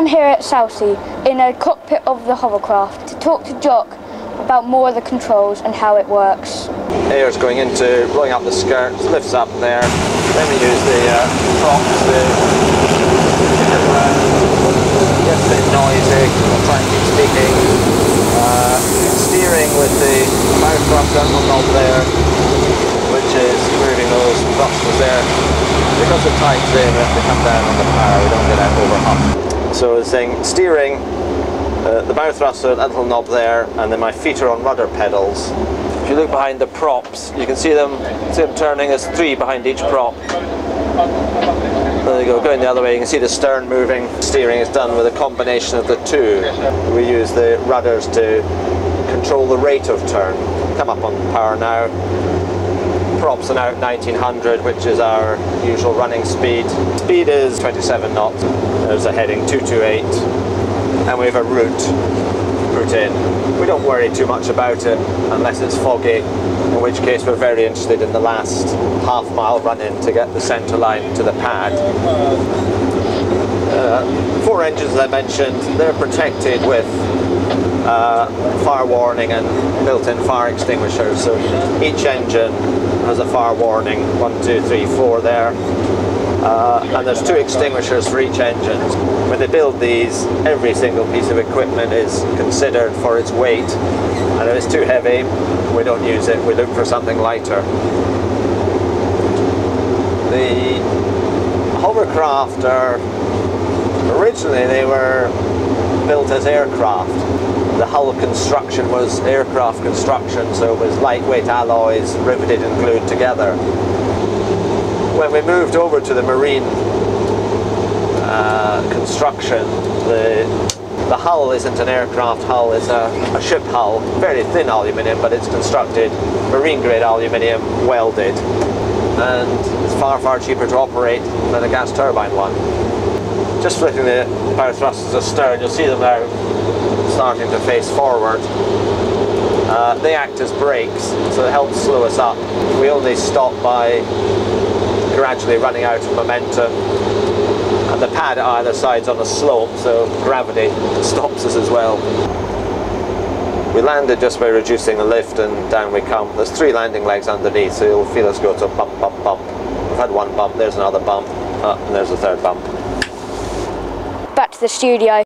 I'm here at Southsea in a cockpit of the hovercraft to talk to Jock about more of the controls and how it works. Air's going into rolling up the skirts, lifts up there. Then we use the uh, props, the gets a bit noisy, try and keep speaking. Uh, steering with the mouth down knob there, which is moving those thrusters there. Because the tide's there, we have to come down on the power, we don't get out over. So it's saying steering, uh, the bow thruster, that little knob there, and then my feet are on rudder pedals. If you look behind the props, you can see them, see them turning as three behind each prop. There you go, going the other way, you can see the stern moving. Steering is done with a combination of the two. We use the rudders to control the rate of turn. Come up on power now. Props are now at 1900, which is our usual running speed. Speed is 27 knots. There's a heading 228, and we have a route put in. We don't worry too much about it unless it's foggy, in which case we're very interested in the last half mile run in to get the centre line to the pad. Uh, four engines, as I mentioned, they're protected with uh, fire warning and built-in fire extinguishers. So each engine has a fire warning, one, two, three, four there. Uh, and there's two extinguishers for each engine. When they build these, every single piece of equipment is considered for its weight. And if it's too heavy, we don't use it, we look for something lighter. The hovercraft are, originally they were built as aircraft. The hull construction was aircraft construction, so it was lightweight alloys riveted and glued together when we moved over to the marine uh, construction, the the hull isn't an aircraft hull, it's a, a ship hull, very thin aluminium, but it's constructed marine grade aluminium, welded, and it's far, far cheaper to operate than a gas turbine one. Just flipping the power thrusters astern, you'll see them now starting to face forward. Uh, they act as brakes, so it helps slow us up. We only stop by gradually running out of momentum and the pad at either side's on a slope so gravity stops us as well. We landed just by reducing the lift and down we come. There's three landing legs underneath so you'll feel us go to bump, bump, bump. We've had one bump, there's another bump, uh, and there's a third bump. Back to the studio.